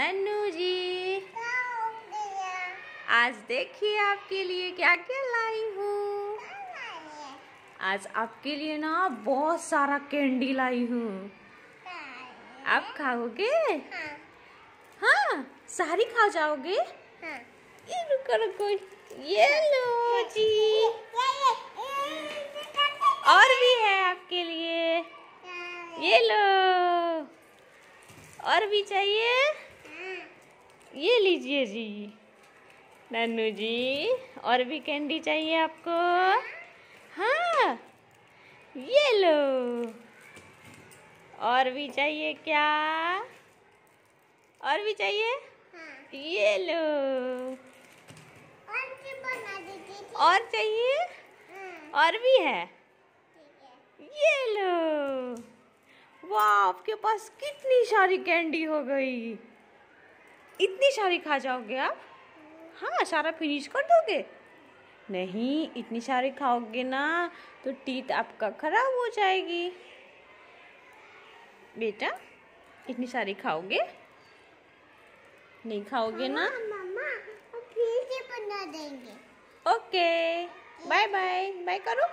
नन्नू जी। आज देखिए आपके लिए क्या क्या लाई हूँ। आज आपके लिए ना बहुत सारा कैंडी लाई हूँ। आप खाओगे? हाँ। सारी खा जाओगे? ये रुको रुको ये लो जी। और भी है आपके लिए। ये लो। और भी चाहिए? ये लीजिए जी। नन्नू जी और भी कैंडी चाहिए आपको? हाँ ये लो। और भी चाहिए क्या? और भी चाहिए? हाँ। ये लो। और और चाहिए? हाँ। और भी है? ये लो। वाह आपके पास कितनी सारी कैंडी हो गई। इतनी सारी खा जाओगे आप? हाँ सारा फिनिश कर दोगे? नहीं इतनी सारी खाओगे ना तो टीथ आपका खराब हो जाएगी। बेटा इतनी सारी खाओगे? नहीं खाओगे ना? मम्मा फिर से बना देंगे। ओके बाय बाय बाय करो